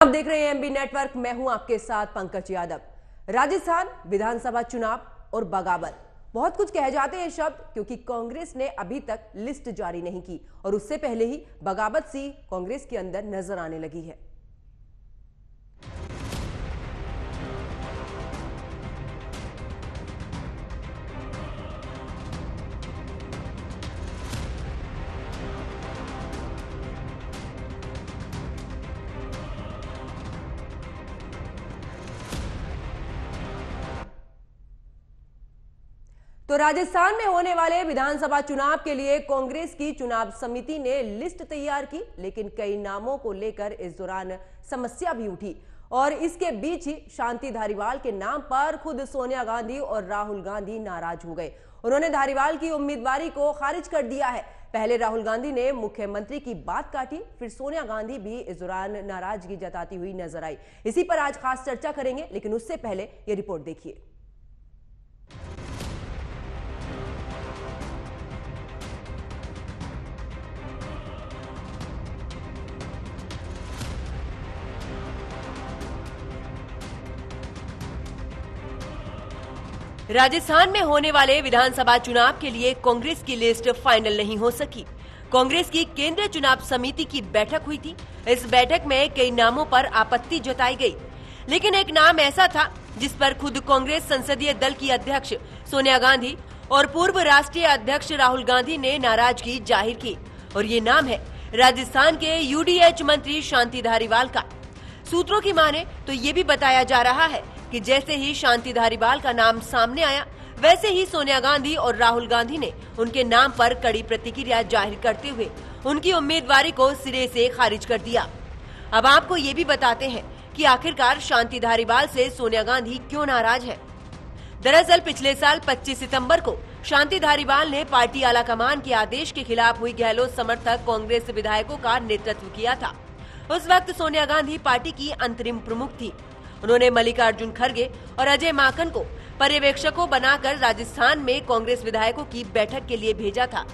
आप देख रहे हैं एमबी नेटवर्क मैं हूँ आपके साथ पंकज यादव। राजस्थान विधानसभा चुनाव और बगावत। बहुत कुछ कह जाते हैं शब्द, क्योंकि कांग्रेस ने अभी तक लिस्ट जारी नहीं की, और उससे पहले ही बगावत सी कांग्रेस के अंदर नज़र आने लगी है। तो राजस्थान में होने वाले विधानसभा चुनाव के लिए कांग्रेस की चुनाव समिति ने लिस्ट तैयार की, लेकिन कई नामों को लेकर इस दौरान समस्या भी उठी। और इसके बीच ही शांति धारीवाल के नाम पर खुद सोनिया गांधी और राहुल गांधी नाराज़ हो गए। उन्होंने धारीवाल की उम्मीदवारी को खारिज कर दिया है। पहले राहुल गांधी ने मुख्यमंत्री की बात काटी, फिर सोनिया गांधी भी इस दौरान नाराज़गी जताती हुई नज़र आई। इसी पर आज खास चर्चा करेंगे, लेकिन उससे पहले ये रिपोर्ट देखिए। राजस्थान में होने वाले विधानसभा चुनाव के लिए कांग्रेस की लिस्ट फाइनल नहीं हो सकी। कांग्रेस की केंद्रीय चुनाव समिति की बैठक हुई थी। इस बैठक में कई नामों पर आपत्ति जताई गई। लेकिन एक नाम ऐसा था जिस पर खुद कांग्रेस संसदीय दल की अध्यक्ष सोनिया गांधी और पूर्व राष्ट्रीय अध्यक्ष राहुल गांधी ने नाराज़गी ज़ाहिर की। और ये नाम है राजस्थान के यूडीएच मंत्री शांति धारीवाल का। सूत्रों की माने तो ये भी बताया जा रहा है कि जैसे ही शांति धारीवाल का नाम सामने आया, वैसे ही सोनिया गांधी और राहुल गांधी ने उनके नाम पर कड़ी प्रतिक्रिया ज़ाहिर करते हुए उनकी उम्मीदवारी को सिरे से खारिज कर दिया। अब आपको ये भी बताते हैं कि आखिरकार शांति धारीवाल से सोनिया गांधी क्यों नाराज़ है। दरअसल पिछले साल 25 सितंबर को शांति धारीवाल ने पार्टी आला कमान के आदेश के खिलाफ हुई गहलोत समर्थक कांग्रेस विधायकों का नेतृत्व किया था। उस वक्त सोनिया गांधी पार्टी की अंतरिम प्रमुख थी। उन्होंने मल्लिकार्जुन खड़गे और अजय माकन को पर्यवेक्षकों बनाकर राजस्थान में कांग्रेस विधायकों की बैठक के लिए भेजा था।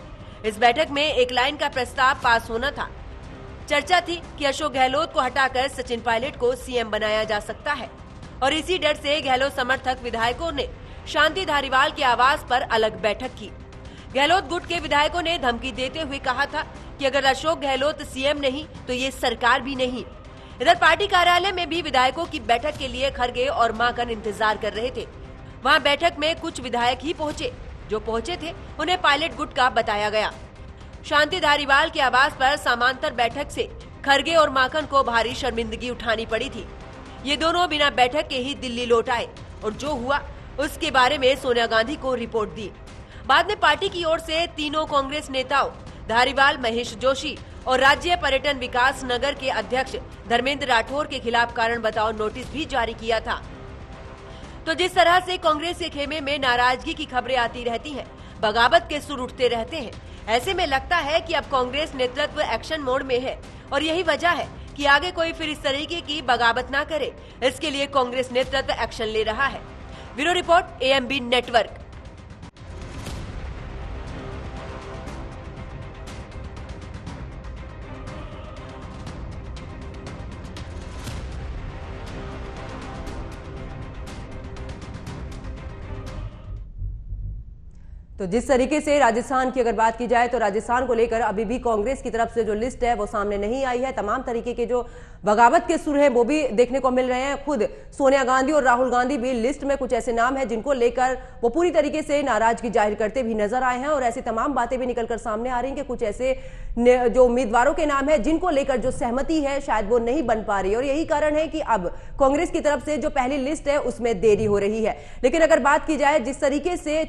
इस बैठक में एक लाइन का प्रस्ताव पास होना था। चर्चा थी कि अशोक गहलोत को हटाकर सचिन पायलट को सीएम बनाया जा सकता है। और इसी डर से गहलोत समर्थक विधायकों ने शांति धारीवाल के आवास पर अलग बैठक की। गहलोत गुट के विधायकों ने धमकी देते हुए कहा था कि अगर अशोक गहलोत सीएम नहीं तो ये सरकार भी नहीं। इधर पार्टी कार्यालय में भी विधायकों की बैठक के लिए खरगे और माकन इंतज़ार कर रहे थे। वहाँ बैठक में कुछ विधायक ही पहुँचे। जो पहुँचे थे, उन्हें पायलट गुट का बताया गया। शांति धारीवाल के आवास पर समांतर बैठक से खरगे और माकन को भारी शर्मिंदगी उठानी पड़ी थी। ये दोनों बिना बैठक के ही दिल्ली लौट आए और जो हुआ, उसके बारे में सोनिया गांधी को रिपोर्ट दी। बाद में पार्टी की ओर से तीनों कांग्रेस नेताओं, धारीवाल, महेश जोशी और राज्य पर्यटन विकास नगर के अध्यक्ष धर्मेंद्र राठौर के खिलाफ कारण बताओ नोटिस भी जारी किया था। तो जिस तरह से कांग्रेस के खेमे में नाराज़गी की खबरें आती रहती हैं, बगावत के सुर उठते रहते हैं। ऐसे में लगता है कि अब कांग्रेस नेतृत्व एक्शन मोड में है और यही वजह है कि आगे कोई फिर इस तरीके की बगावत ना करे। इसके लिए कांग्रेस नेतृत्व एक्शन ले रहा है। ब्यूरो रिपोर्ट एएमबी नेटवर्क तो जिस तरीके से राजस्थान की अगर बात की जाए तो राजस्थान को लेकर अभी भी कांग्रेस की तरफ़ से जो लिस्ट है, वो सामने नहीं आई है। तमाम तरीके के जो बगावत के सुर हैं, वो भी देखने को मिल रहे हैं। खुद सोनिया गांधी और राहुल गांधी भी लिस्ट में कुछ ऐसे नाम हैं, जिनको लेकर वो पूरी तरीके से नाराज़गी ज़ाहिर करते भी नज़र आए हैं और ऐसी तमाम बातें भी निकलकर सामने आ रही हैं कि कुछ ऐसे जो उम्मीदवारों के नाम है, जिनको लेकर जो सहमति है, शायद वो नहीं बन पा रही और यही कारण है कि अब कांग्रेस की तरफ़ से जो पहली लिस्ट है, उसमें देरी हो रही है। लेकिन अगर बात की जाए, जिस तरीके से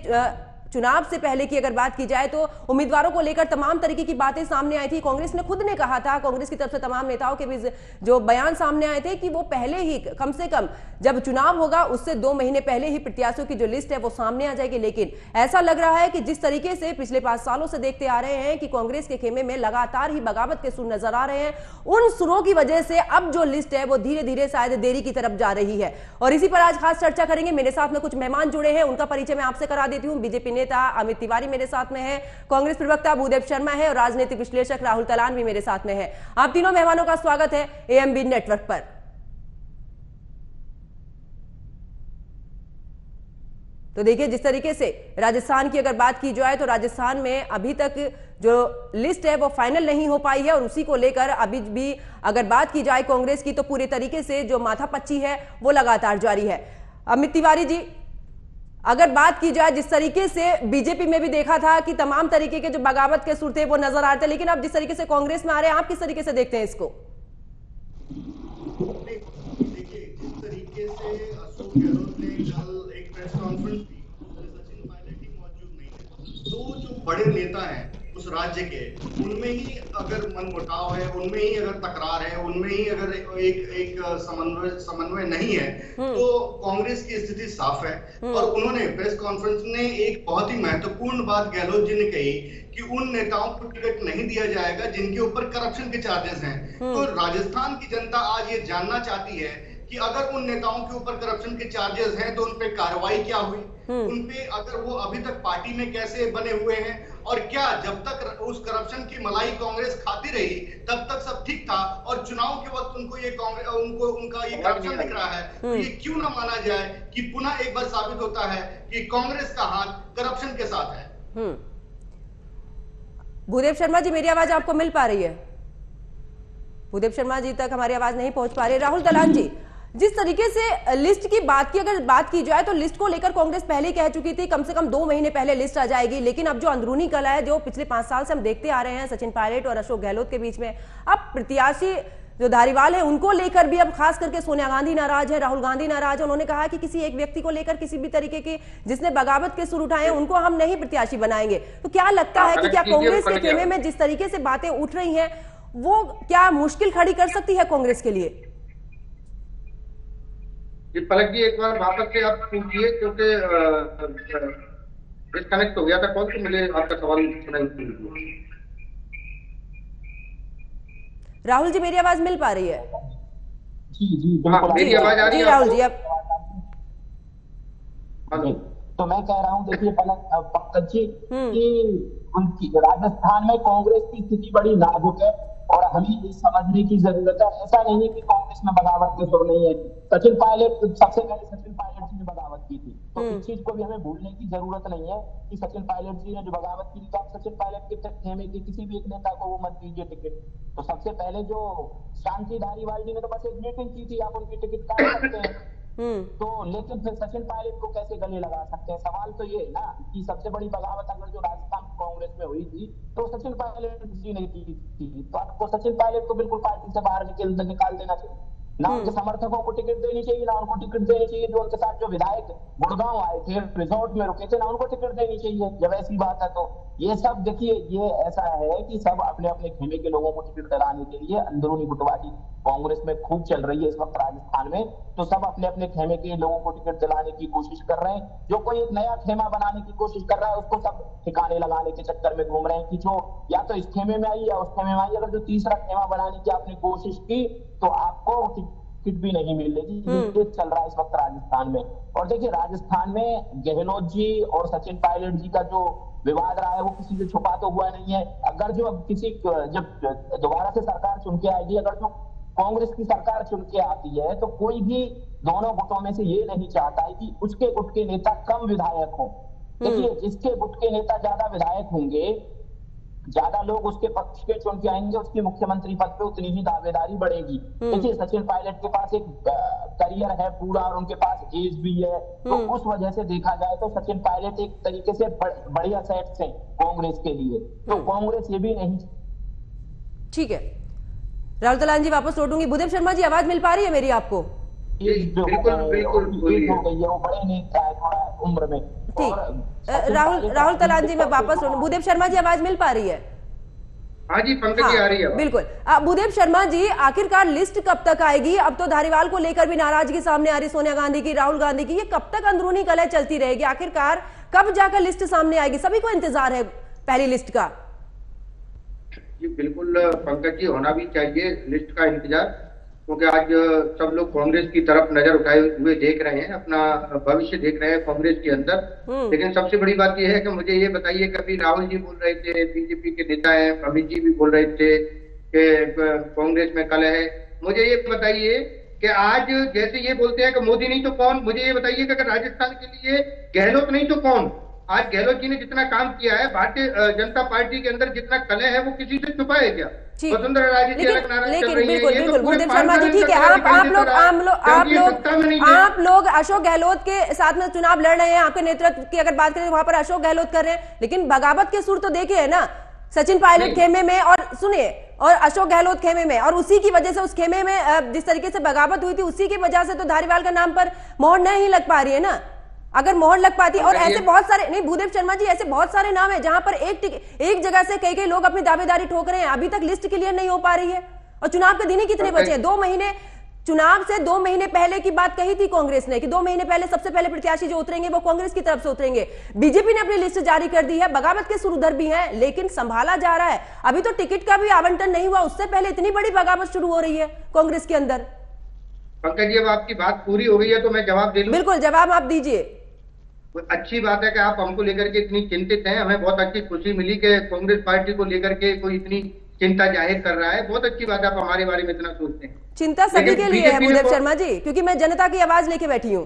चुनाव से पहले की अगर बात की जाए तो उम्मीदवारों को लेकर तमाम तरीके की बातें सामने आई थी। कांग्रेस ने खुद ने कहा था, कांग्रेस की तरफ़ से तमाम नेताओं के भी जो बयान सामने आए थे कि वो पहले ही, कम से कम जब चुनाव होगा, उससे दो महीने पहले ही प्रत्याशियों की जो लिस्ट है वो सामने आ जाएगी। लेकिन ऐसा लग रहा है कि जिस तरीके से पिछले पाँच सालों से देखते आ रहे हैं कि कांग्रेस के खेमे में लगातार ही बगावत के सुर नज़र आ रहे हैं, उन सुरों की वजह से अब जो लिस्ट है वो धीरे धीरे शायद देरी की तरफ़ जा रही है। और इसी पर आज खास चर्चा करेंगे। मेरे साथ में कुछ मेहमान जुड़े हैं, उनका परिचय मैं आपसे करा देती हूँ। बीजेपी नेता अमित तिवारी मेरे साथ में है, कांग्रेस प्रवक्ता भूदेव शर्मा है और राजनीतिक विश्लेषक राहुल तलान भी मेरे साथ में है। आप तीनों मेहमानों का स्वागत है एएमबी नेटवर्क पर। तो देखिए, जिस तरीके से राजस्थान की अगर बात की जाए तो राजस्थान में अभी तक जो लिस्ट है वो फाइनल नहीं हो पाई है और उसी को लेकर अभी भी अगर बात की जाए कांग्रेस की तो पूरे तरीके से जो माथा पच्ची है वो लगातार जारी है। अमित तिवारी जी अगर बात की जाए, जिस तरीके से बीजेपी में भी देखा था कि तमाम तरीके के जो बगावत के सुर थे, वो नज़र आ रहे थे, लेकिन अब जिस तरीके से कांग्रेस में आ रहे हैं, आप किस तरीके से देखते हैं इसको? देखिए, जिस तरीके से अशोक गहलोत ने कल एक प्रेस कॉन्फ्रेंस सचिन पायलट ही मौजूद नहीं दो जो बड़े नेता हैं राज्य के उनमें ही अगर मनमुटाव है उनमें ही अगर तकरार है उनमें ही अगर एक एक समन्वय समन्वय नहीं है तो कांग्रेस की स्थिति साफ़ है। और उन्होंने प्रेस कॉन्फ्रेंस में एक बहुत ही महत्वपूर्ण बात गहलोत जी ने कही कि उन नेताओं को टिकट नहीं दिया जाएगा जिनके ऊपर करप्शन के चार्जेस हैं। तो राजस्थान की जनता आज ये जानना चाहती है कि अगर उन नेताओं के ऊपर करप्शन के चार्जेस हैं तो उन पर कार्रवाई क्या हुई? उन पे अगर वो अभी तक पार्टी में कैसे बने हुए हैं और क्या जब तक उस करप्शन की मलाई कांग्रेस खाती रही तब तक सब ठीक था और चुनाव के वक्त उनको ये कांग्रेस उनको उनका ये करप्शन दिख रहा है तो ये क्यों ना माना जाए कि पुनः एक बार साबित होता है कि कांग्रेस का हाथ करप्शन के साथ है? हम्म। भूदेव शर्मा जी मेरी आवाज़ आपको मिल पा रही है? भूदेव शर्मा जी तक हमारी आवाज़ नहीं पहुँच पा रही राहुल दलान जी जिस तरीके से लिस्ट की बात की अगर बात की जाए तो लिस्ट को लेकर कांग्रेस पहले कह चुकी थी कम से कम दो महीने पहले लिस्ट आ जाएगी। लेकिन अब जो अंदरूनी कला है जो पिछले पाँच साल से हम देखते आ रहे हैं सचिन पायलट और अशोक गहलोत के बीच में अब प्रत्याशी जो धारीवाल है उनको लेकर भी अब खास करके सोनिया गांधी नाराज़ है राहुल गांधी नाराज़ है। उन्होंने कहा कि किसी एक व्यक्ति को लेकर किसी भी तरीके की जिसने बगावत के सुर उठाए हैं उनको हम नहीं प्रत्याशी बनाएँगे। तो क्या लगता है कि क्या कांग्रेस के खेमे में जिस तरीके से बातें उठ रही हैं वो क्या मुश्किल खड़ी कर सकती है कांग्रेस के लिए? जी पलक जी एक बार वापस से आप पूछिए क्योंकि डिस्कनेक्ट हो गया था कौन से मिले आपका सवाल सुनाई राहुल जी मेरी आवाज़ मिल पा रही है? जी जी हाँ, मेरी आवाज़ आ रही जी है राहुल जी अब तो मैं कह रहा हूँ देखिए पलक पंकज जी हम्म। कि उनकी राजस्थान में कांग्रेस की स्थिति बड़ी नाजुक है। और हमें ये समझने की ज़रूरत है। ऐसा नहीं है कि कांग्रेस में बगावत के सुर नहीं है। सचिन पायलट सबसे पहले सचिन पायलट जी ने बगावत की थी। तो हम्म। इस चीज़ को भी हमें भूलने की ज़रूरत नहीं है कि सचिन पायलट जी ने जो बगावत की थी तो आप सचिन पायलट के तक खेमे के किसी भी एक नेता को वो मत दीजिए टिकट। तो सबसे पहले जो शांति धारीवाल जी ने तो बस एक मीटिंग की थी आप उनकी टिकट काट सकते हैं। तो लेकिन फिर सचिन पायलट को कैसे गले लगा सकते हैं? सवाल तो ये है ना कि सबसे बड़ी बगावत अगर जो राजस्थान कांग्रेस में हुई थी तो सचिन पायलट जी ने की थी। तो आपको सचिन पायलट को बिल्कुल पार्टी से बाहर निकाल देना चाहिए। ना उनके समर्थकों को टिकट देनी चाहिए ना उनको टिकट देनी चाहिए जो उनके साथ जो विधायक गुड़गांव आए थे रिजोर्ट में रुके थे ना उनको टिकट देनी चाहिए जब ऐसी बात है तो। ये सब देखिए ये ऐसा है कि सब अपने अपने खेमे के लोगों को टिकट दिलाने के लिए अंदरूनी गुटबाजी कांग्रेस में खूब चल रही है इस वक्त राजस्थान में। तो सब अपने अपने खेमे के लोगों को टिकट दिलाने की कोशिश कर रहे हैं। जो कोई एक नया खेमा बनाने की कोशिश कर रहा है उसको सब ठिकाने लगाने के चक्कर में घूम रहे हैं कि जो या तो इस खेमे में आई या उस खेमे में आई। अगर जो तीसरा खेमा बनाने की आपने कोशिश की तो आपको टिकट भी नहीं मिलेगी ये चल रहा है इस वक्त राजस्थान में। और देखिए राजस्थान में गहलोत जी और सचिन पायलट जी का जो विवाद रहा है वो किसी से छुपा तो हुआ नहीं है। अगर जो अब किसी जब दोबारा से सरकार चुन के आएगी अगर जो कांग्रेस की सरकार चुन के आती है तो कोई भी दोनों गुटों में से ये नहीं चाहता है कि उसके गुट के नेता कम विधायक हो। देखिए जिसके गुट के नेता ज़्यादा विधायक होंगे ज़्यादा लोग उसके पक्ष के चुन के आएँगे उसकी मुख्यमंत्री पद पे उतनी ही दावेदारी बढ़ेगी। देखिए सचिन पायलट के पास एक करियर है पूरा और उनके पास एज भी है। तो उस वजह से देखा जाए तो सचिन पायलट एक तरीके से बढ़िया सेट से कांग्रेस के लिए। तो कांग्रेस ये भी नहीं। ठीक है। राहुल तलान जी वापस लौटूँगी। भूदेव शर्मा जी आवाज़ मिल पा रही है मेरी आपको? बिल्कुल बिल्कुल हो गई है वो बड़े नेता है थोड़ा उम्र में। ठीक। राहुल राहुल तलान जी मैं वापस भूदेव शर्मा जी आवाज़ मिल पा रही है? हाँ जी पंकज जी आ रही है बिल्कुल। भूदेव शर्मा जी आखिरकार लिस्ट कब तक आएगी? अब तो धारीवाल को लेकर भी नाराज़गी सामने आ रही सोनिया गांधी की राहुल गांधी की। ये कब तक अंदरूनी कलह चलती रहेगी? आखिरकार कब जाकर लिस्ट सामने आएगी? सभी को इंतज़ार है पहली लिस्ट का। जी बिल्कुल पंकज जी होना भी चाहिए लिस्ट का इंतज़ार। क्योंकि आज सब लोग कांग्रेस की तरफ़ नज़र उठाए हुए देख रहे हैं अपना भविष्य देख रहे हैं कांग्रेस के अंदर। लेकिन सबसे बड़ी बात यह है कि मुझे ये बताइए कि अभी राहुल जी बोल रहे थे बीजेपी के नेता है अमित जी भी बोल रहे थे कि कांग्रेस में कल है। मुझे ये बताइए कि आज जैसे ये बोलते हैं कि मोदी नहीं तो कौन? मुझे ये बताइए कि अगर राजस्थान के लिए गहलोत नहीं तो कौन? आज गहलोत जी ने जितना काम किया है भारतीय जनता पार्टी के अंदर जितना कलह है वो किसी से छुपा है क्या। वसुंधरा राजे जी लेकिन अलग नाराज़ चल लेकिन रही है बिल्कुल ये तो बिल्कुल पूरे शर्मा जी ठीक है आप आप लोग आप लोग आप लोग। आप लोग अशोक गहलोत के साथ में चुनाव लड़ रहे हैं आपके नेतृत्व की अगर बात करें तो वहाँ पर अशोक गहलोत कर रहे हैं लेकिन बगावत के सुर तो देखिए है ना सचिन पायलट खेमे में और सुनिए और अशोक गहलोत खेमे में और उसी की वजह से उस खेमे में जिस तरीके से बगावत हुई थी उसी की वजह से तो धारीवाल का नाम पर मोहर नहीं लग पा रही है ना? अगर मोहर लग पाती और ऐसे बहुत सारे नहीं भूदेव शर्मा जी ऐसे बहुत सारे नाम है जहाँ पर एक एक जगह से कई कई लोग अपनी दावेदारी ठोक रहे हैं। अभी तक लिस्ट क्लियर नहीं हो पा रही है। और चुनाव के दिन ही कितने बचे हैं? दो महीने चुनाव से दो महीने पहले की बात कही थी कांग्रेस ने कि दो महीने पहले सबसे पहले प्रत्याशी जो उतरेंगे वो कांग्रेस की तरफ़ से उतरेंगे। बीजेपी ने अपनी लिस्ट जारी कर दी है। बगावत के सुरुधर भी है लेकिन संभाला जा रहा है। अभी तो टिकट का भी आवंटन नहीं हुआ। उससे पहले इतनी बड़ी बगावत शुरू हो रही है कांग्रेस के अंदर। पंकज जी अब आपकी बात पूरी हो गई है तो मैं जवाब दे लूँ? बिल्कुल जवाब आप दीजिए। अच्छी बात है कि आप हमको लेकर के इतनी चिंतित हैं। हमें बहुत अच्छी खुशी मिली कि कांग्रेस पार्टी को लेकर के कोई इतनी चिंता ज़ाहिर कर रहा है। बहुत अच्छी बात है आप हमारे बारे में इतना सोचते हैं। चिंता सभी के लिए है शर्मा जी क्योंकि मैं जनता की आवाज़ लेके बैठी हूँ।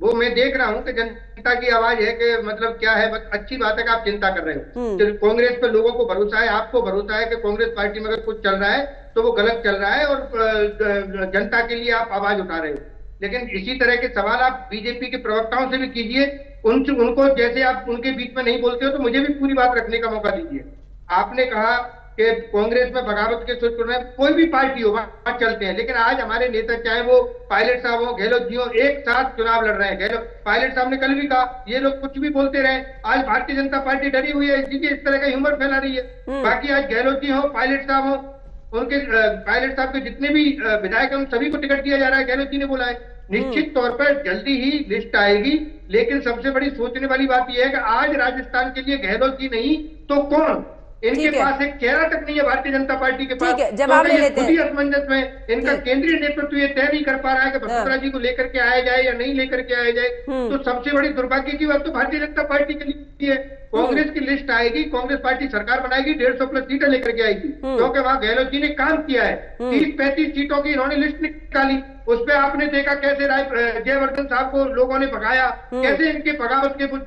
वो मैं देख रहा हूँ कि जनता की आवाज़ है कि मतलब क्या है बस अच्छी बात है कि आप चिंता कर रहे हो। हम्म। तो कांग्रेस पे लोगों को भरोसा है आपको भरोसा है कि कांग्रेस पार्टी में अगर कुछ चल रहा है तो वो गलत चल रहा है और जनता के लिए आप आवाज़ उठा रहे हो। लेकिन इसी तरह के सवाल आप बीजेपी के प्रवक्ताओं से भी कीजिए। उनसे उनको जैसे आप उनके बीच में नहीं बोलते हो तो मुझे भी पूरी बात रखने का मौका दीजिए। आपने कहा कि कांग्रेस में बगावत के सूत्र में कोई भी पार्टी हो वहाँ चलते हैं। लेकिन आज हमारे नेता चाहे वो पायलट साहब हो गहलोत जी हो एक साथ चुनाव लड़ रहे हैं। गहलोत पायलट साहब ने कल भी कहा ये लोग कुछ भी बोलते रहे। आज भारतीय जनता पार्टी डरी हुई है इसीलिए इस तरह का ह्यूमर फैला रही है। बाकी आज गहलोत जी हो पायलट साहब हो उनके पायलट साहब के जितने भी विधायक हैं उन सभी को टिकट दिया जा रहा है गहलोत जी ने बोला है। निश्चित तौर पर जल्दी ही लिस्ट आएगी लेकिन सबसे बड़ी सोचने वाली बात यह है कि आज राजस्थान के लिए गहलोत जी नहीं तो कौन? इनके पास एक चेहरा तक नहीं है भारतीय जनता पार्टी के पास। जवाब तो ले ये लेते ही। हैं। असमंजस में इनका केंद्रीय नेतृत्व ये तय नहीं कर पा रहा है कि वसुंधरा जी को लेकर के आया जाए या नहीं लेकर के आया जाए। हम्म। तो सबसे बड़ी दुर्भाग्य की बात तो भारतीय जनता पार्टी के लिए है। कांग्रेस की लिस्ट आएगी कांग्रेस पार्टी सरकार बनाएगी डेढ़ सौ प्लस सीटें लेकर के आएगी। हम्म। क्योंकि वहाँ गहलोत जी ने काम किया है। तीस पैंतीस सीटों की इन्होंने लिस्ट निकाली। उस पर आपने देखा कैसे राय जयवर्धन साहब को लोगों ने भगाया हम्म। कैसे इनके बगावत के कुछ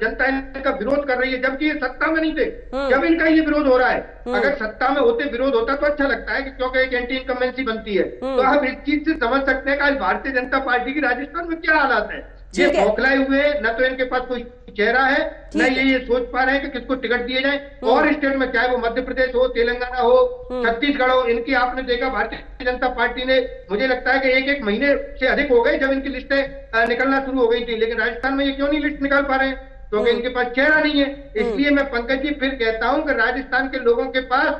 जनता इनका विरोध कर रही है जबकि ये सत्ता में नहीं थे हम्म। जब इनका ये विरोध हो रहा है अगर सत्ता में होते विरोध होता तो अच्छा लगता है कि क्योंकि एक एंटी इनकमेंसी बनती है हम्म। तो हम इस चीज़ से समझ सकते हैं कि आज भारतीय जनता पार्टी की राजस्थान में क्या हालात है ये बौखलाए हुए हैं न तो इनके पास कोई चेहरा है न ये ये सोच पा रहे हैं कि किसको टिकट दिए जाए। और स्टेट में चाहे वो मध्य प्रदेश हो तेलंगाना हो छत्तीसगढ़ हो इनकी आपने देखा भारतीय जनता पार्टी ने मुझे लगता है कि एक एक महीने से अधिक हो गए जब इनकी लिस्टें निकलना शुरू हो गई थी। लेकिन राजस्थान में ये क्यों नहीं लिस्ट निकाल पा रहे हैं? क्योंकि इनके पास चेहरा नहीं है। इसलिए मैं पंकज जी फिर कहता हूँ कि राजस्थान के लोगों के पास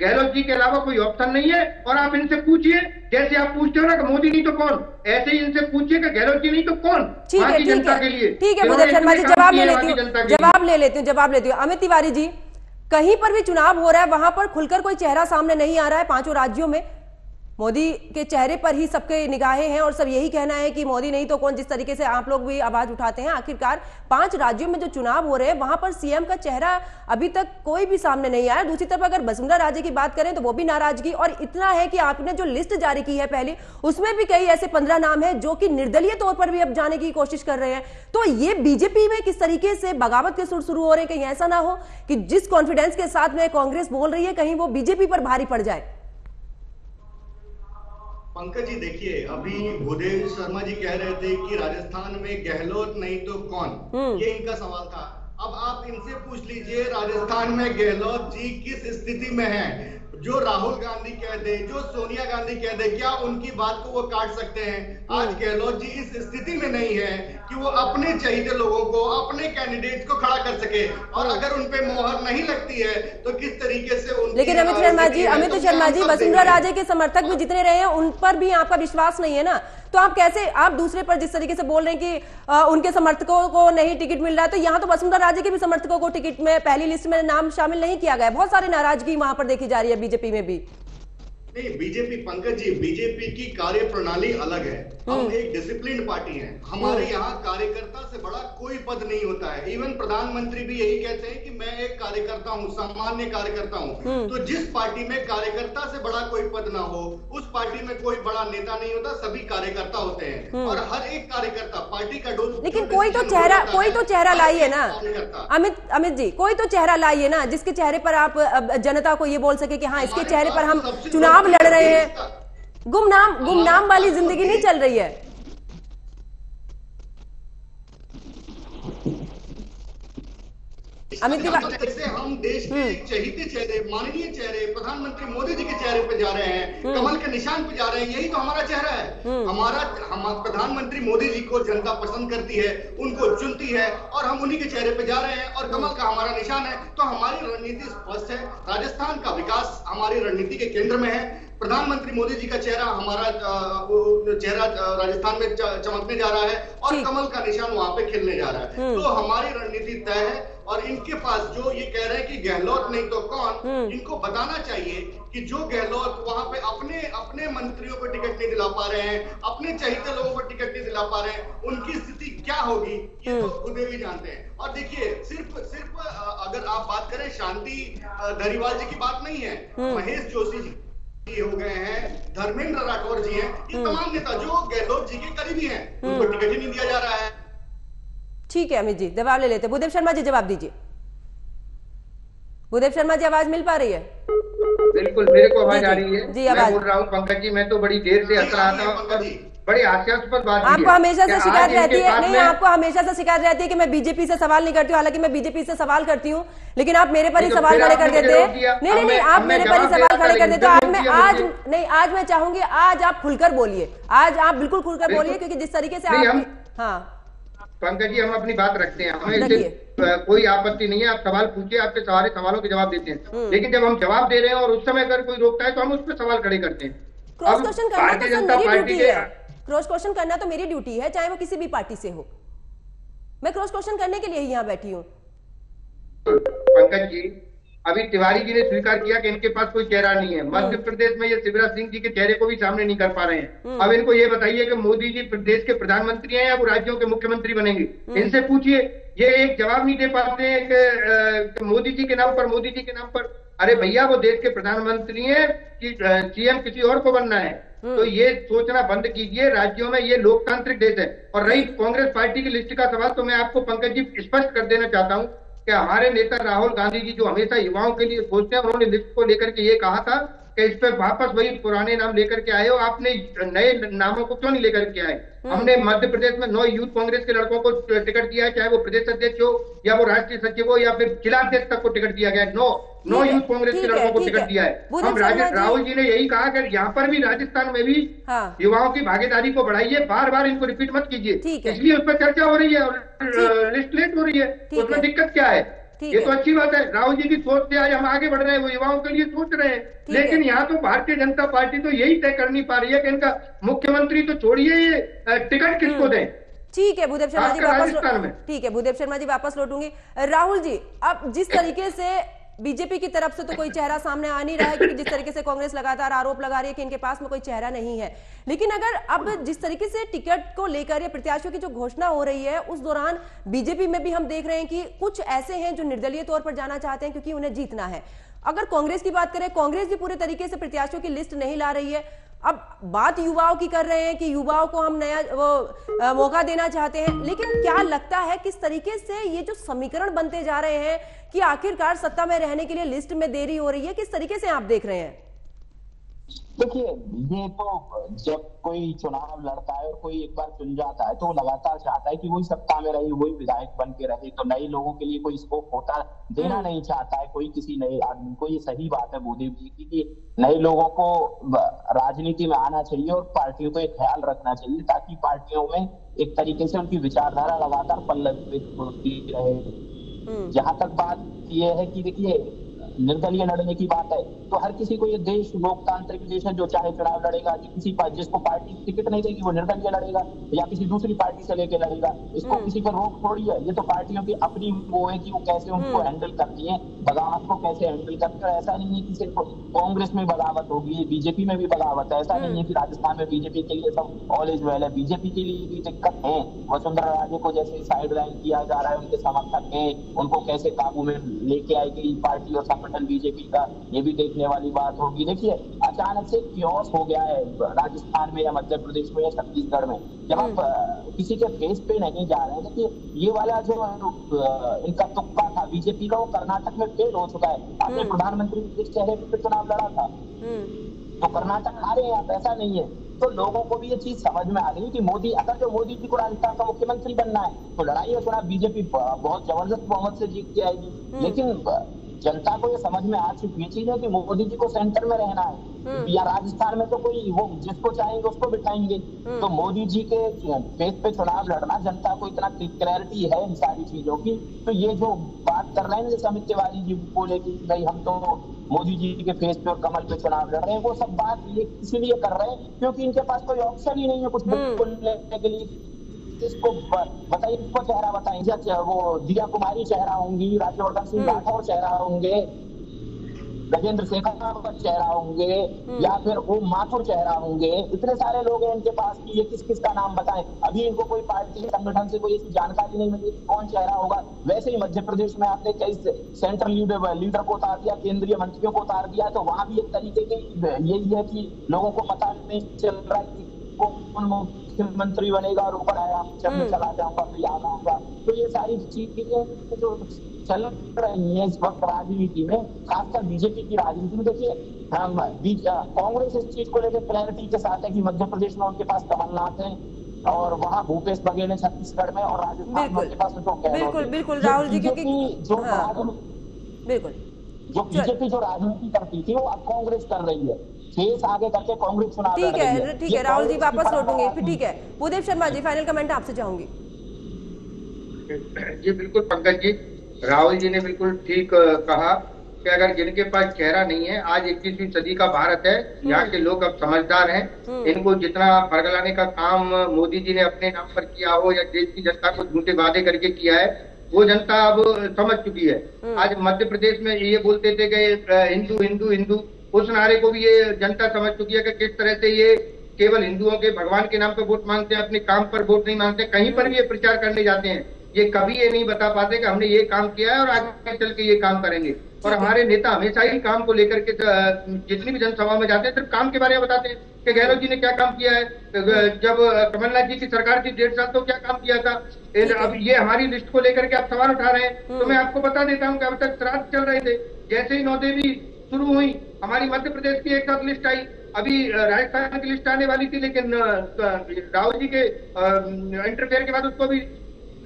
गहलोत जी के अलावा कोई ऑप्शन नहीं है और आप इनसे पूछिए। जैसे आप पूछते हो ना कि मोदी नहीं तो कौन? ऐसे ही इनसे पूछिए कि गहलोत जी नहीं तो कौन? ठीक है ठीक जनता के है लिए। ठीक है मुदर शर्मा जी जवाब ले लेती हूँ। जवाब ले लेती हूँ जवाब लेती हूँ। अमित तिवारी जी कहीं पर भी चुनाव हो रहा है वहाँ पर खुलकर कोई चेहरा सामने नहीं आ रहा है पाँचों राज्यों में। मोदी के चेहरे पर ही सबके निगाहें हैं और सब यही कहना है कि मोदी नहीं तो कौन, जिस तरीके से आप लोग भी आवाज़ उठाते हैं, आखिरकार पाँच राज्यों में जो चुनाव हो रहे हैं, वहाँ पर सीएम का चेहरा अभी तक कोई भी सामने नहीं आया। दूसरी तरफ़ अगर वसुंधरा राजे की बात करें तो वो भी नाराज़गी, और इतना है कि आपने जो लिस्ट जारी की है पहले, उसमें भी कई ऐसे पंद्रह नाम है जो कि निर्दलीय तौर पर भी अब जाने की कोशिश कर रहे हैं। तो ये बीजेपी में किस तरीके से बगावत के सुर शुरू हो रहे हैं, कहीं ऐसा ना हो कि जिस कॉन्फिडेंस के साथ में कांग्रेस बोल रही है, कहीं वो बीजेपी पर भारी पड़ जाए। पंकज जी देखिए अभी भूदेव शर्मा जी कह रहे थे कि राजस्थान में गहलोत नहीं तो कौन? हम्म। ये इनका सवाल था। अब आप इनसे पूछ लीजिए राजस्थान में गहलोत जी किस स्थिति में हैं? जो राहुल गांधी कह दे जो सोनिया गांधी कह दे क्या उनकी बात को वो काट सकते हैं? आज गहलोत जी इस स्थिति में नहीं है कि वो अपने चाहिए लोगों को अपने कैंडिडेट को खड़ा कर सके। और अगर उनपे मोहर नहीं लगती है तो किस तरीके से उनकी लेकिन अमित शर्मा जी अमित तो शर्मा जी वसुंधरा राजे के समर्थक भी जितने रहे हैं उन पर भी आपका विश्वास नहीं है ना? तो आप कैसे आप दूसरे पर जिस तरीके से बोल रहे हैं कि अ, उनके समर्थकों को नहीं टिकट मिल रहा है तो यहाँ तो वसुंधरा राजे के भी समर्थकों को टिकट में पहली लिस्ट में नाम शामिल नहीं किया गया बहुत सारी नाराज़गी वहाँ पर देखी जा रही है बीजेपी में भी। नहीं बीजेपी पंकज जी बीजेपी की कार्य प्रणाली अलग है। हम एक डिसिप्लिन पार्टी हैं। हमारे यहाँ कार्यकर्ता से बड़ा कोई पद नहीं होता है। इवन प्रधानमंत्री भी यही कहते हैं कि मैं एक कार्यकर्ता हूँ सामान्य कार्यकर्ता हूँ। तो जिस पार्टी में कार्यकर्ता से बड़ा कोई पद ना हो उस पार्टी में कोई बड़ा नेता नहीं होता सभी कार्यकर्ता होते हैं। और हर एक कार्यकर्ता पार्टी का डोज लेकिन कोई तो चेहरा कोई तो चेहरा लाइए ना। अमित अमित जी कोई तो चेहरा लाइए ना जिसके चेहरे पर आप जनता को ये बोल सके कि हाँ इसके चेहरे पर हम चुनाव लड़ रहे हैं। गुमनाम गुमनाम वाली ज़िंदगी नहीं चल रही है। अमित जी बा- जैसे हम देश के एक चहीते चेहरे माननीय चेहरे प्रधानमंत्री मोदी जी के चेहरे पे जा रहे हैं कमल के निशान पे जा रहे हैं यही तो हमारा चेहरा है। हमारा हम प्रधानमंत्री मोदी जी को जनता पसंद करती है उनको चुनती है और हम उन्हीं के चेहरे पे जा रहे हैं और कमल का हमारा निशान है। तो हमारी रणनीति स्पष्ट है। राजस्थान का विकास हमारी रणनीति के केंद्र में है। प्रधानमंत्री मोदी जी का चेहरा हमारा चेहरा राजस्थान में चमकने जा रहा है और कमल का निशान वहाँ पे खेलने जा रहा है। तो हमारी रणनीति तय है और इनके पास जो ये कह रहे हैं कि गहलोत नहीं तो कौन इनको बताना चाहिए कि जो गहलोत वहाँ पे अपने अपने मंत्रियों को टिकट नहीं दिला पा रहे हैं अपने चहीते लोगों को टिकट नहीं दिला पा रहे हैं उनकी स्थिति क्या होगी ये तो खुद भी जानते हैं। और देखिए सिर्फ़ सिर्फ़ अगर आप बात करें शांति धरीवाल जी की बात नहीं है महेश जोशी जी। हो गए हैं धर्मेंद्र राठौर जी हैं। ये तमाम नेता जो गहलोत जी के करीबी हैं। उनको टिकट ही नहीं दिया जा रहा है। ठीक है अमित जी जवाब ले लेते हैं। भूदेव शर्मा जी जवाब दीजिए। भूदेव शर्मा जी आवाज़ मिल पा रही है? बिल्कुल मेरे को आवाज़ जी, आ रही है। जी, मैं आवाज़। बोल रहा हूँ पंकज जी मैं तो बड़ी देर से हंस रहा था। पंकज जी। बड़ी हास्यास्पद बात आपको हमेशा से शिकायत रहती है। नहीं आपको हमेशा से शिकायत रहती है कि मैं बीजेपी से सवाल नहीं करती हूँ। हालाँकि मैं बीजेपी से सवाल करती हूँ लेकिन आप मेरे पर ही तो सवाल खड़े कर देते हैं। नहीं नहीं आप मेरे पर ही सवाल खड़े कर देते हो। आज मैं आज नहीं आज मैं चाहूँगी आज आप खुलकर बोलिए। आज आप बिल्कुल खुलकर बोलिए क्योंकि जिस तरीके से आप हाँ। पंकज जी हम अपनी बात रखते हैं। हमें। इससे कोई आपत्ति नहीं है। आप सवाल पूछिए आपके सारे सवालों के जवाब देते हैं। लेकिन जब हम जवाब दे रहे हैं और उस समय अगर कोई रोकता है तो हम उस पर सवाल खड़े करते हैं। अब तो भारतीय जनता पार्टी के क्रॉस क्वेश्चन करना तो मेरी ड्यूटी है चाहे वो किसी भी पार्टी से हो। मैं क्रॉस क्वेश्चन करने के लिए ही यहाँ बैठी हूँ। पंकज जी अभी तिवारी जी ने स्वीकार किया कि इनके पास कोई चेहरा नहीं है। मध्य प्रदेश में ये शिवराज सिंह जी के चेहरे को भी सामने नहीं कर पा रहे हैं। अब इनको ये बताइए कि मोदी जी प्रदेश के प्रधानमंत्री हैं या वो राज्यों के मुख्यमंत्री बनेंगे? इनसे पूछिए। ये एक जवाब नहीं दे पाते हैं कि, मोदी जी के नाम पर मोदी जी के नाम पर। अरे भैया वो देश के प्रधानमंत्री हैं कि सीएम किसी और को बनना है। तो ये सोचना बंद कीजिए राज्यों में ये लोकतांत्रिक देश है। और रही कांग्रेस पार्टी की लिस्ट का सवाल तो मैं आपको पंकज जी स्पष्ट कर देना चाहता हूँ कि हमारे नेता राहुल गांधी जी जो हमेशा युवाओं के लिए सोचते हैं उन्होंने लिस्ट को लेकर के ये कहा था कि इस पर वापस वही पुराने नाम लेकर के आए हो। आपने नए नामों को क्यों नहीं लेकर के आए? हमने मध्य प्रदेश में नौ यूथ कांग्रेस के लड़कों को टिकट दिया है चाहे वो प्रदेश अध्यक्ष हो या वो राष्ट्रीय सचिव हो या फिर जिला अध्यक्ष तक को टिकट दिया गया। है नो। नो यूथ कांग्रेस के लड़कों को टिकट दिया है। हम राहुल जी ने यही कहा कि यहाँ पर भी राजस्थान में भी हाँ। युवाओं की भागीदारी को बढ़ाइए बार बार इनको रिपीट मत कीजिए। इसलिए उस पर चर्चा हो रही है और लिस्ट लेट हो रही है। उसमें दिक्कत क्या है? ये तो अच्छी बात है। राहुल जी की सोच से आज हम आगे बढ़ रहे हैं वो युवाओं के लिए सोच रहे हैं। लेकिन यहाँ तो भारतीय जनता पार्टी तो यही तय कर नहीं पा रही है कि इनका मुख्यमंत्री तो छोड़िए ये टिकट किसको दें? ठीक है भूदेव शर्मा जी वापस। ठीक है भूदेव शर्मा जी वापस लौटूँगी। राहुल जी अब जिस तरीके से बीजेपी की तरफ़ से तो कोई चेहरा सामने आ नहीं रहा है, क्योंकि जिस तरीके से कांग्रेस लगातार आरोप लगा रही है कि इनके पास में कोई चेहरा नहीं है। लेकिन अगर अब जिस तरीके से टिकट को लेकर या प्रत्याशियों की जो घोषणा हो रही है, उस दौरान बीजेपी में भी हम देख रहे हैं कि कुछ ऐसे हैं जो निर्दलीय तौर पर जाना चाहते हैं, क्योंकि उन्हें जीतना है। अगर कांग्रेस की बात करें, कांग्रेस भी पूरे तरीके से प्रत्याशियों की लिस्ट नहीं ला रही है। अब बात युवाओं की कर रहे हैं कि युवाओं को हम नया, वो मौका देना चाहते हैं, लेकिन क्या लगता है किस तरीके से ये जो समीकरण बनते जा रहे हैं कि आखिरकार सत्ता में रहने के लिए लिस्ट में देरी हो रही है, किस तरीके से आप देख रहे हैं? देखिए ये तो जब कोई चुनाव लड़ता है और कोई एक बार चुन जाता है तो वो लगातार चाहता है कि वही सत्ता में रहे वही विधायक बन के रहे। तो नए लोगों के लिए कोई स्कोप होता देना नहीं चाहता है कोई किसी नए आदमी को। ये सही बात है भूदेव जी की कि नए लोगों को राजनीति में आना चाहिए और पार्टियों को एक ख्याल रखना चाहिए ताकि पार्टियों में एक तरीके से उनकी विचारधारा लगातार पल्लवित होती रहे। हम्म, जहाँ तक बात ये है कि देखिए निर्दलीय लड़ने की बात है। तो हर किसी को ये देश लोकतांत्रिक देश है जो चाहे चुनाव लड़ेगा कि किसी पर जिसको पार्टी टिकट नहीं देगी वो निर्दलीय लड़ेगा या किसी दूसरी पार्टी से लेके लड़ेगा। इसको किसी पर रोक थोड़ी है। ये तो पार्टियों की अपनी वो है कि वो कैसे उनको हैंडल करती है बगावत को कैसे हैंडल करती है। ऐसा नहीं है कि सिर्फ़ कांग्रेस में बगावत होगी बीजेपी में भी बगावत है। ऐसा नहीं है कि राजस्थान में बीजेपी के लिए सब ऑल इज़ वेल है। बीजेपी के लिए भी दिक्कत है। वसुंधरा राजे को जैसे साइड लाइन किया जा रहा है उनके समर्थक हैं। उनको कैसे काबू में लेके आएगी पार्टी और संगठन बीजेपी का ये भी देखने वाली बात होगी। देखिए अचानक से क्योस हो गया है राजस्थान में या मध्य प्रदेश में या छत्तीसगढ़ में जब आप किसी के फेस पे नहीं जा रहे हैं। देखिए ये वाला जो इनका तुक्का था बीजेपी का वो कर्नाटक में फेल हो चुका है। आपने प्रधानमंत्री के चेहरे पे चुनाव लड़ा था। हम्म। तो कर्नाटक हारे हैं आप ऐसा नहीं है। तो लोगों को भी ये चीज़ समझ में आ गई कि मोदी अगर जो मोदी जी को राजस्थान का मुख्यमंत्री बनना है तो लड़ाई और चुनाव बीजेपी बहुत ज़बरदस्त बहुमत से जीत के आएगी। लेकिन जनता को ये समझ में आ चुकी है चीज़ है कि मोदी जी को सेंटर में रहना है। या राजस्थान में तो कोई वो जिसको चाहेंगे उसको बिठाएँगे। तो मोदी जी के फेस पे चुनाव लड़ना जनता को इतना क्लैरिटी है इन सारी चीज़ों की तो ये जो बात कर रहे हैं जैसे अमित तिवारी जी बोले कि भाई हम तो मोदी जी के फेस पे और कमल पे चुनाव लड़ रहे हैं वो सब बात ये इसीलिए कर रहे हैं क्योंकि इनके पास कोई ऑप्शन ही नहीं है कुछ बोलने के लिए। इसको बताइए इसको चेहरा बताएँ। या च- वो दिया कुमारी चेहरा होंगी राज्यवर्धन सिंह राठौर चेहरा होंगे गजेंद्र शेखावत चेहरा होंगे या फिर ओम माथुर चेहरा होंगे। इतने सारे लोग हैं इनके पास कि ये किस किस का नाम बताएँ। अभी इनको कोई पार्टी संगठन से कोई ऐसी जानकारी नहीं मिली कौन चेहरा होगा। वैसे ही मध्य प्रदेश में आपने कई सेंट्रल लीडर लीडर को उतार दिया केंद्रीय मंत्रियों को उतार दिया तो वहाँ भी एक तरीके की यही है कि लोगों को पता नहीं चल रहा है कि मुख्यमंत्री बनेगा और ऊपर आया जब मैं चला जाऊँगा फिर याद आऊँगा तो ये सारी चीज़ें जो चल रही है इस वक्त राजनीति में खासकर बीजेपी की राजनीति में देखिए कांग्रेस इस चीज़ को लेकर क्लैरिटी के साथ है कि मध्य प्रदेश में उनके पास कमलनाथ है और वहाँ भूपेश बघेल है छत्तीसगढ़ में और राजस्थान में। उनके पास। बिल्कुल, बिल्कुल, राहुल जी, क्योंकि- जो हाँ। बिल्कुल जो बीजेपी जो राजनीति करती थी वो अब कांग्रेस कर रही है फेस आगे करके कांग्रेस चुनाव ठीक है ठीक है राहुल जी वापस लौटूँगी फिर ठीक है भूदेव शर्मा जी फाइनल कमेंट आपसे चाहूँगी। जी बिल्कुल पंकज जी। राहुल जी ने बिल्कुल ठीक कहा कि अगर जिनके पास चेहरा नहीं है आज 21वीं सदी का भारत है यहाँ के लोग अब समझदार हैं। इनको जितना फरगलाने का काम मोदी जी ने अपने नाम पर किया हो या देश की जनता को झूठे वादे करके किया है वो जनता अब समझ चुकी है। आज मध्य प्रदेश में ये बोलते थे कि हिंदू हिंदू हिंदू उस नारे को भी ये जनता समझ चुकी है कि किस तरह से ये केवल हिंदुओं के भगवान के नाम पर वोट मांगते हैं अपने काम पर वोट नहीं मांगते कहीं पर भी ये प्रचार करने जाते हैं। ये कभी ये नहीं बता पाते कि हमने ये काम किया है और आगे चल के ये काम करेंगे। और हमारे नेता हमेशा ही काम को लेकर के जितनी भी जनसभा में जाते हैं सिर्फ़ काम के बारे में बताते हैं कि गहलोत जी ने क्या काम किया है। जब कमलनाथ जी की सरकार थी डेढ़ साल तो क्या काम किया था? अब ये हमारी लिस्ट को लेकर के आप सवाल उठा रहे हैं। तो मैं आपको बता देता हूँ कि अब तक श्राद्ध चल रहे थे। जैसे ही नौदेवी शुरू हुई। हमारी मध्य प्रदेश की एक साथ लिस्ट आई अभी राजस्थान की लिस्ट आने वाली थी लेकिन राहुल जी के इंटरफेयर के बाद उसको भी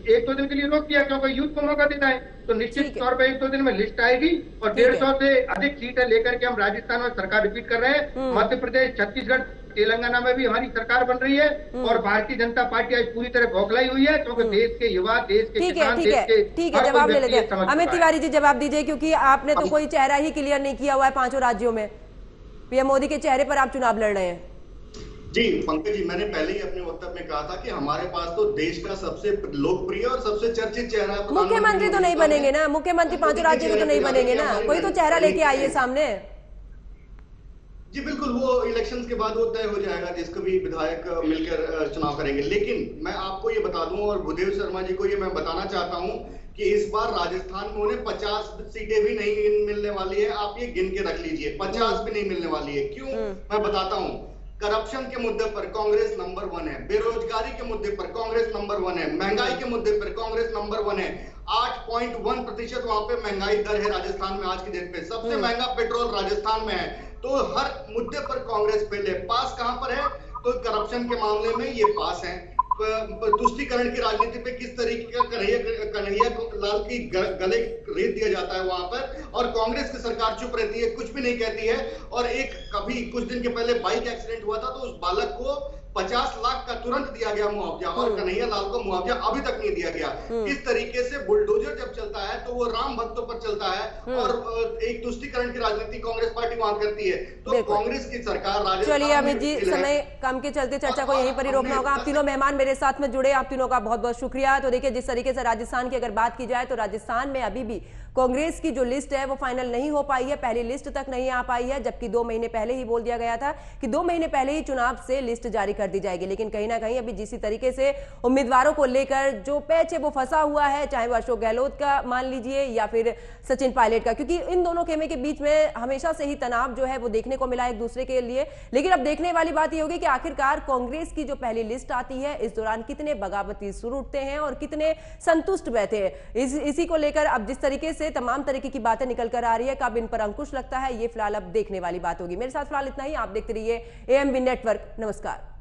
एक दो दिन के लिए रोक दिया क्योंकि यूथ को मौका देना है। तो निश्चित तौर पर एक दो दिन में लिस्ट आएगी और डेढ़ सौ से अधिक सीटें लेकर के हम राजस्थान में सरकार रिपीट कर रहे हैं। मध्य प्रदेश छत्तीसगढ़ तेलंगाना में भी हमारी सरकार बन रही है और भारतीय जनता पार्टी आज पूरी तरह बौखलाई हुई है क्योंकि देश के युवा देश के ठीक है ठीक है ठीक है जवाब ले लेते हैं। अमित तिवारी जी जवाब दीजिए क्योंकि आपने तो कोई चेहरा ही क्लियर नहीं किया हुआ है पाँचों राज्यों में। पीएम मोदी के चेहरे पर आप चुनाव लड़ रहे हैं। जी पंकज जी मैंने पहले ही अपने वक्तव्य में कहा था कि हमारे पास तो देश का सबसे लोकप्रिय और सबसे चर्चित चेहरा मुख्यमंत्री तो नहीं बनेंगे ना मुख्यमंत्री पाँचों राज्यों में तो नहीं बनेंगे ना। कोई तो चेहरा लेके आइए है। सामने। जी बिल्कुल वो इलेक्शन के बाद वो तय हो जाएगा जिसको भी विधायक मिलकर चुनाव करेंगे। लेकिन मैं आपको ये बता दूँ और भूदेव शर्मा जी को ये मैं बताना चाहता हूँ कि इस बार राजस्थान में उन्हें 50 सीटें भी नहीं मिलने वाली है। आप ये गिन के रख लीजिए 50 भी नहीं मिलने वाली है। क्यों? मैं बताता हूँ। करप्शन के मुद्दे पर कांग्रेस नंबर वन है बेरोजगारी के मुद्दे पर कांग्रेस नंबर वन है महँगाई के मुद्दे पर कांग्रेस नंबर वन है। 8.1 प्रतिशत वहाँ पे महँगाई दर है राजस्थान में आज की डेट पे। सबसे महँगा पेट्रोल राजस्थान में है। तो हर मुद्दे पर कांग्रेस पहले पास कहाँ पर है? तो करप्शन के मामले में ये पास है। तुष्टीकरण की राजनीति पे किस तरीके का कन्हैया कन्हैया लाल की गले रेत दिया जाता है वहाँ पर। और कांग्रेस की सरकार चुप रहती है, कुछ भी नहीं कहती है। और एक कभी कुछ दिन के पहले बाइक एक्सीडेंट हुआ था तो उस बालक को पचास लाख का तुरंत दिया गया मुआवजा और हम्म। कन्हैया लाल को मुआवजा अभी तक नहीं दिया गया। इस तरीके से बुलडोजर जब चलता है तो वो राम भक्तों पर चलता है हम्म। और एक तुष्टिकरण की राजनीति कांग्रेस पार्टी वहाँ करती है। तो कांग्रेस की सरकार चलिए अमित जी समय कम के चलते चर्चा को यहीं पर ही रोकना होगा। आप तीनों मेहमान मेरे साथ में जुड़े आप तीनों का बहुत बहुत शुक्रिया। तो देखिए जिस तरीके से राजस्थान की अगर बात की जाए तो राजस्थान में अभी भी कांग्रेस की जो लिस्ट है वो फाइनल नहीं हो पाई है। पहली लिस्ट तक नहीं आ पाई है जबकि दो महीने पहले ही बोल दिया गया था कि दो महीने पहले ही चुनाव से लिस्ट जारी कर दी जाएगी। लेकिन कहीं ना कहीं अभी जिस तरीके से उम्मीदवारों को लेकर जो पैच है वो फंसा हुआ है चाहे वो अशोक गहलोत का मान लीजिए या फिर सचिन पायलट का क्योंकि इन दोनों खेमे के बीच में हमेशा से ही तनाव जो है वो देखने को मिला एक दूसरे के लिए। लेकिन अब देखने वाली बात यह होगी कि आखिरकार कांग्रेस की जो पहली लिस्ट आती है इस दौरान कितने बगावती सुर उठते हैं और कितने संतुष्ट बैठे इस, इसी को लेकर अब जिस तरीके से तमाम तरीके की बातें निकल कर आ रही है कब इन पर अंकुश लगता है ये फ़िलहाल अब देखने वाली बात होगी। मेरे साथ फ़िलहाल इतना ही। आप देखते रहिए एएमबी नेटवर्क। नमस्कार।